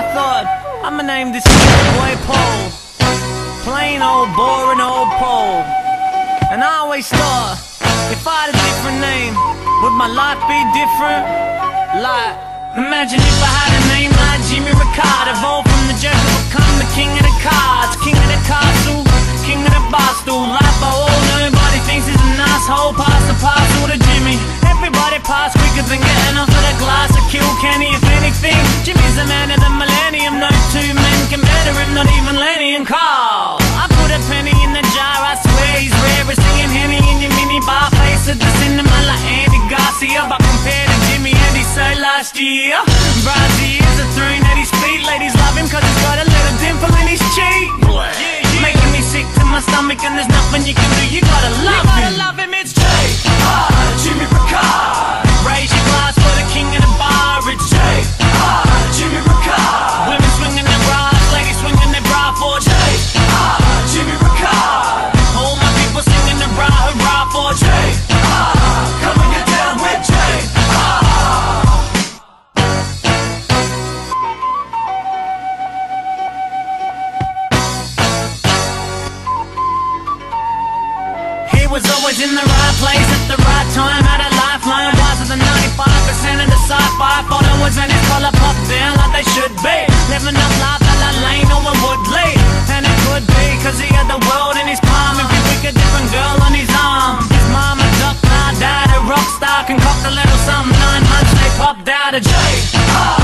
I thought, I'ma name this boy Paul. Plain old boring old Paul. And I always thought, if I had a different name, would my life be different? Like, imagine if I had a name like Jimmy Ricard, evolved from the joker, become the king of the cards, king of the castle, king of the bar stool. Life I owe, nobody thinks he's an asshole. Pass the parcel to Jimmy. Everybody pass quicker than getting off of the glass. I kill Kenny if anything. Jimmy's last year, Brazzy is a throne at his feet. Ladies love him cause he's got a little dimple in his cheek. Making me sick to my stomach and there's nothing you can do. You gotta love him. You gotta love him. It's J. R. Ah, Jimmy Ricard. Raise your glass for the king of the bar. It's J. R. Ah, Jimmy Ricard. Women swinging their bras, ladies swinging their bra for J. R. Ah, Jimmy Ricard. All my people singing the rah hurrah for J. was always in the right place at the right time. Had a lifeline, wiser than 95% of the sci-fi. Thought I was in it while I popped down like they should be. Living up life at la lane, no one would lead And it could be, cause he had the world in his palm. If you pick a different girl on his arm His momma's a duck, my dad a rock star Concoct a little something, nine months they popped out of J.R.